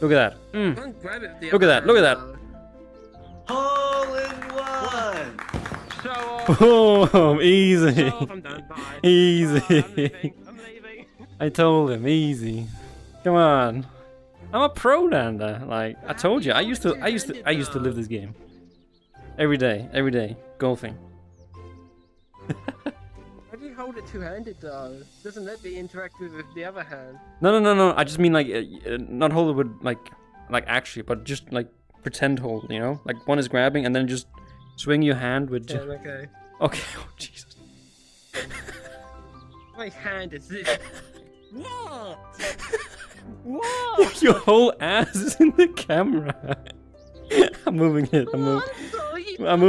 Look at that. Mm. Don't grab it with the Look at that, look at that. Hole in one! though. Show off. Boom! Easy. Show off. I'm done. Bye. Easy. I'm leaving. I'm leaving. I told him, easy. Come on. I'm a pro lander. Like I told you, I used to, I used to, I used to live this game. Every day, every day, golfing. Why do you hold it two-handed though? Doesn't that be interactive with the other hand? No, no, no, no. I just mean like, uh, uh, not hold it with like, like actually, but just like pretend hold. You know, like one is grabbing and then just swing your hand with. Yeah, okay. okay. Oh Jesus. My hand is this. what? what? Your whole ass is in the camera. I'm moving it. I'm moving. What? Are you I'm moving.